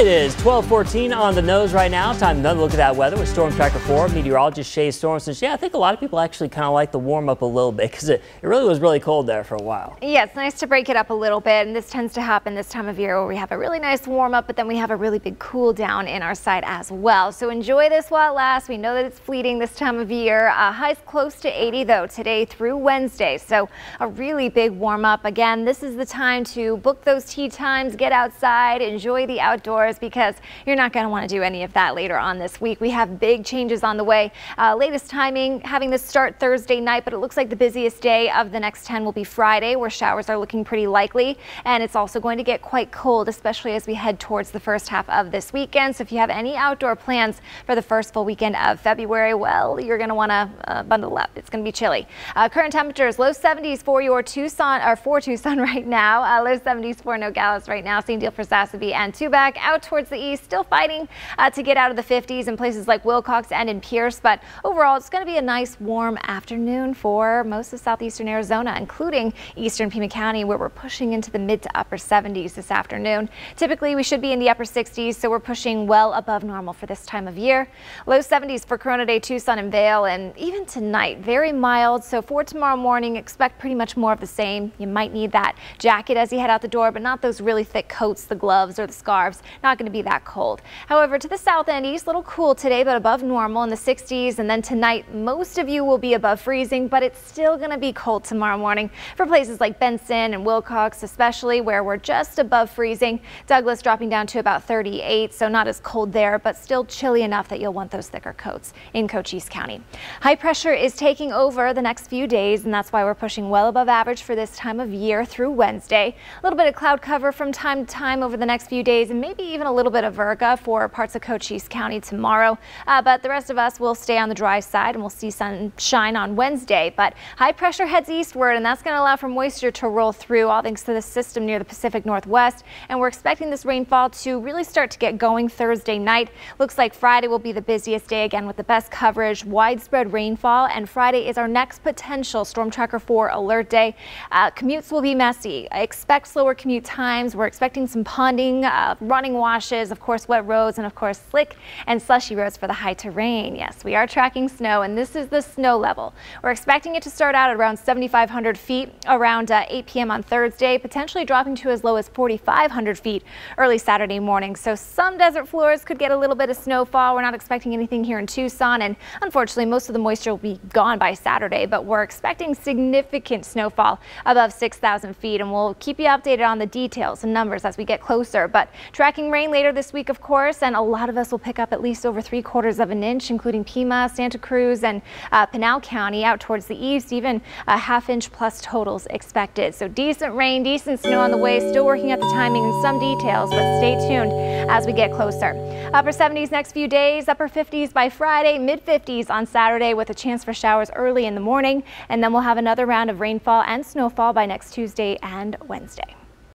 It is 1214 on the nose right now. Time to look at that weather with Storm Tracker 4. Meteorologist Shay Sorensen. Yeah, I think a lot of people actually kind of like the warm up a little bit because it, it really was really cold there for a while. Yeah, it's nice to break it up a little bit. And this tends to happen this time of year where we have a really nice warm up, but then we have a really big cool down in our side as well. So enjoy this while it lasts. We know that it's fleeting this time of year. Uh, highs close to 80 though today through Wednesday. So a really big warm up. Again, this is the time to book those tee times, get outside, enjoy the outdoors because you're not going to want to do any of that later on this week. We have big changes on the way. Uh, latest timing having this start Thursday night, but it looks like the busiest day of the next 10 will be Friday, where showers are looking pretty likely. And it's also going to get quite cold, especially as we head towards the first half of this weekend. So if you have any outdoor plans for the first full weekend of February, well, you're going to want to uh, bundle up. It's going to be chilly. Uh, current temperatures low 70s for your Tucson or for Tucson right now. Uh, low 70s for Nogales right now. Same deal for Sasabe and Tubac out towards the east still fighting uh, to get out of the 50s in places like Willcox and in Pearce, but overall it's going to be a nice warm afternoon for most of southeastern Arizona, including eastern Pima County, where we're pushing into the mid to upper 70s this afternoon. Typically we should be in the upper 60s, so we're pushing well above normal for this time of year. Low 70s for Corona de, Tucson and Vail, and even tonight, very mild. So for tomorrow morning, expect pretty much more of the same. You might need that jacket as you head out the door, but not those really thick coats, the gloves or the scarves. Not going to be that cold cold. However, to the south and east, a little cool today, but above normal in the 60s. And then tonight, most of you will be above freezing, but it's still going to be cold tomorrow morning for places like Benson and Willcox, especially where we're just above freezing. Douglas dropping down to about 38, so not as cold there, but still chilly enough that you'll want those thicker coats in Cochise County. High pressure is taking over the next few days, and that's why we're pushing well above average for this time of year through Wednesday. A little bit of cloud cover from time to time over the next few days, and maybe even a little bit of Virga for parts of Cochise County tomorrow. Uh, but the rest of us will stay on the dry side and we'll see sunshine on Wednesday. But high pressure heads eastward and that's going to allow for moisture to roll through all thanks to the system near the Pacific Northwest. And we're expecting this rainfall to really start to get going Thursday night. Looks like Friday will be the busiest day again with the best coverage, widespread rainfall. And Friday is our next potential Storm Tracker 4 alert day. Uh, commutes will be messy. I expect slower commute times. We're expecting some ponding, uh, running washes, of course wet roads and of course slick and slushy roads for the high terrain. Yes, we are tracking snow and this is the snow level. We're expecting it to start out at around 7,500 feet around uh, 8 p.m. on Thursday, potentially dropping to as low as 4,500 feet early Saturday morning. So some desert floors could get a little bit of snowfall. We're not expecting anything here in Tucson and unfortunately most of the moisture will be gone by Saturday, but we're expecting significant snowfall above 6,000 feet and we'll keep you updated on the details and numbers as we get closer. But tracking rain later this week of course, and a lot of us will pick up at least over three quarters of an inch, including Pima, Santa Cruz, and uh, Pinal County out towards the east, even a half inch plus totals expected. So decent rain, decent snow on the way, still working out the timing and some details, but stay tuned as we get closer. Upper 70s next few days, upper 50s by Friday, mid 50s on Saturday with a chance for showers early in the morning, and then we'll have another round of rainfall and snowfall by next Tuesday and Wednesday.